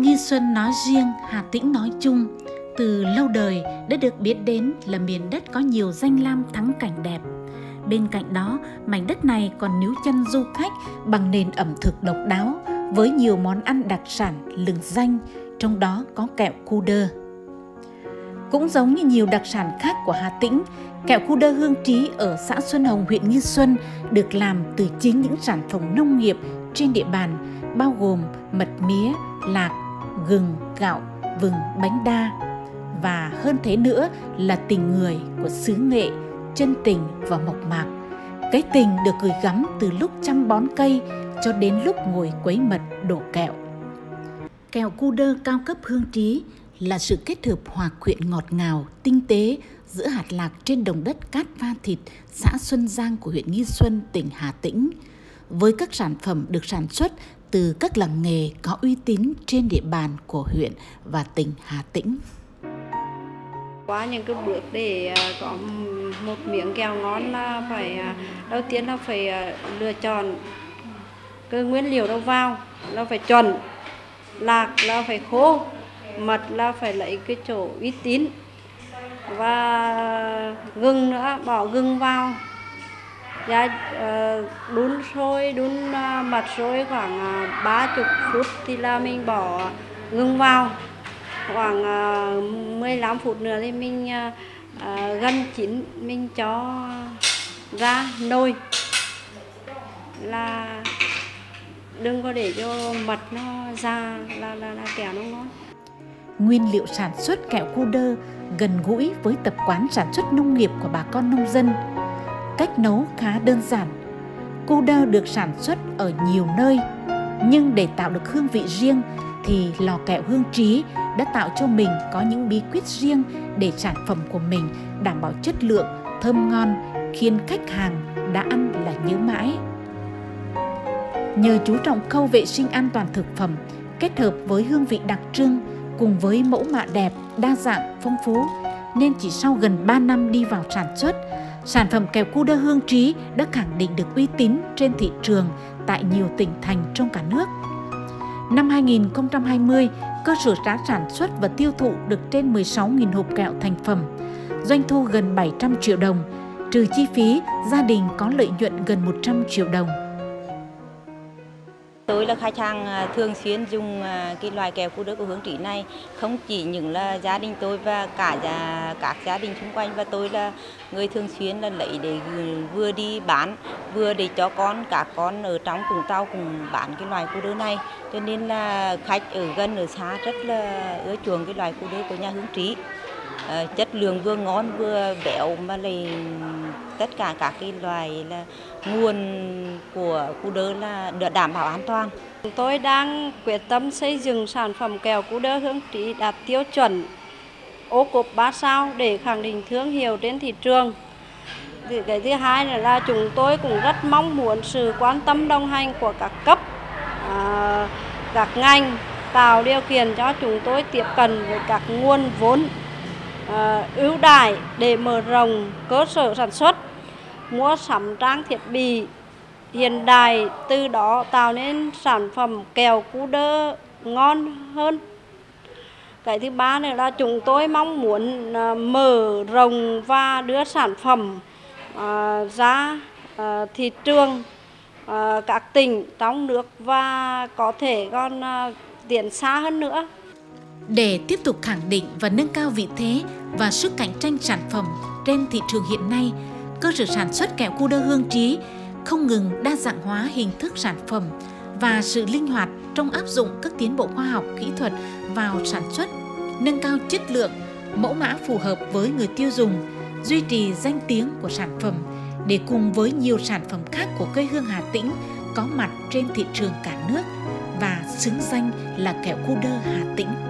Nghi Xuân nói riêng, Hà Tĩnh nói chung, từ lâu đời đã được biết đến là miền đất có nhiều danh lam thắng cảnh đẹp. Bên cạnh đó, mảnh đất này còn níu chân du khách bằng nền ẩm thực độc đáo với nhiều món ăn đặc sản lừng danh, trong đó có kẹo cu đơ. Cũng giống như nhiều đặc sản khác của Hà Tĩnh, kẹo cu đơ hương trí ở xã Xuân Hồng, huyện Nghi Xuân được làm từ chính những sản phẩm nông nghiệp trên địa bàn bao gồm mật mía, lạc, gừng, gạo, vừng, bánh đa và hơn thế nữa là tình người của xứ nghệ, chân tình và mộc mạc. Cái tình được gửi gắm từ lúc chăm bón cây cho đến lúc ngồi quấy mật đổ kẹo. Kẹo cu đơ cao cấp hương trí là sự kết hợp hòa quyện ngọt ngào, tinh tế giữa hạt lạc trên đồng đất cát va thịt xã Xuân Giang của huyện Nghi Xuân, tỉnh Hà Tĩnh. Với các sản phẩm được sản xuất từ các làng nghề có uy tín trên địa bàn của huyện và tỉnh Hà Tĩnh. Qua những cái bước để à, có một miếng kẹo ngon là phải à, đầu tiên là phải à, lựa chọn cơ nguyên liệu đầu vào là phải chuẩn, lạc là phải khô, mật là phải lấy cái chỗ uy tín và gừng nữa, bỏ gừng vào và đun sôi đun ờ, mặt sôi khoảng ờ, ba 30 phút thì là mình bỏ gừng vào. Khoảng 15 phút nữa thì mình gần chín mình cho ra nồi. Là đừng có để cho mật nó ra là là, là kẹo nó ngon. Nguyên liệu sản xuất kẹo cu đơ gần gũi với tập quán sản xuất nông nghiệp của bà con nông dân. Cách nấu khá đơn giản. Cu đơ được sản xuất ở nhiều nơi, nhưng để tạo được hương vị riêng thì lò kẹo hương trí đã tạo cho mình có những bí quyết riêng để sản phẩm của mình đảm bảo chất lượng, thơm ngon, khiến khách hàng đã ăn là nhớ mãi. Nhờ chú trọng khâu vệ sinh an toàn thực phẩm kết hợp với hương vị đặc trưng cùng với mẫu mạ đẹp, đa dạng, phong phú nên chỉ sau gần 3 năm đi vào sản xuất, sản phẩm kẹo cu đơ hương trí đã khẳng định được uy tín trên thị trường tại nhiều tỉnh thành trong cả nước. Năm 2020, cơ sở đã sản xuất và tiêu thụ được trên 16.000 hộp kẹo thành phẩm, doanh thu gần 700 triệu đồng, trừ chi phí, gia đình có lợi nhuận gần 100 triệu đồng. Tôi là khách hàng à, thường xuyên dùng à, cái loại kẹo cu đơ của hướng trị này. Không chỉ những là gia đình tôi và cả gia, các gia đình xung quanh và tôi là người thường xuyên là lấy để vừa đi bán vừa để cho con cả con ở trong cùng tao cùng bán cái loại cu đơ này. Cho nên là khách ở gần ở xa rất là ưa chuộng cái loại cu đơ của nhà hướng trí Ờ, chất lượng vừa ngon vừa béo mà lại tất cả các cái loài là nguồn của cu đơ là được đảm bảo an toàn. chúng Tôi đang quyết tâm xây dựng sản phẩm kẹo cu đơ hương trí đạt tiêu chuẩn ô cốp 3 sao để khẳng định thương hiệu trên thị trường. Thì cái thứ hai là, là chúng tôi cũng rất mong muốn sự quan tâm đồng hành của các cấp, à, các ngành tạo điều kiện cho chúng tôi tiếp cận với các nguồn vốn Ờ, ưu đãi để mở rộng cơ sở sản xuất, mua sắm trang thiết bị hiện đại, từ đó tạo nên sản phẩm kẹo cu đơ ngon hơn cái thứ ba nữa là chúng tôi mong muốn ờ, mở rộng và đưa sản phẩm ờ, ra thị trường các tỉnh trong nước và có thể còn tiến xa hơn nữa. Để tiếp tục khẳng định và nâng cao vị thế và sức cạnh tranh sản phẩm trên thị trường hiện nay, cơ sở sản xuất kẹo cu đơ hương trí không ngừng đa dạng hóa hình thức sản phẩm và sự linh hoạt trong áp dụng các tiến bộ khoa học kỹ thuật vào sản xuất, nâng cao chất lượng, mẫu mã phù hợp với người tiêu dùng, duy trì danh tiếng của sản phẩm để cùng với nhiều sản phẩm khác của quê hương Hà Tĩnh có mặt trên thị trường cả nước và xứng danh là kẹo cu đơ Hà Tĩnh.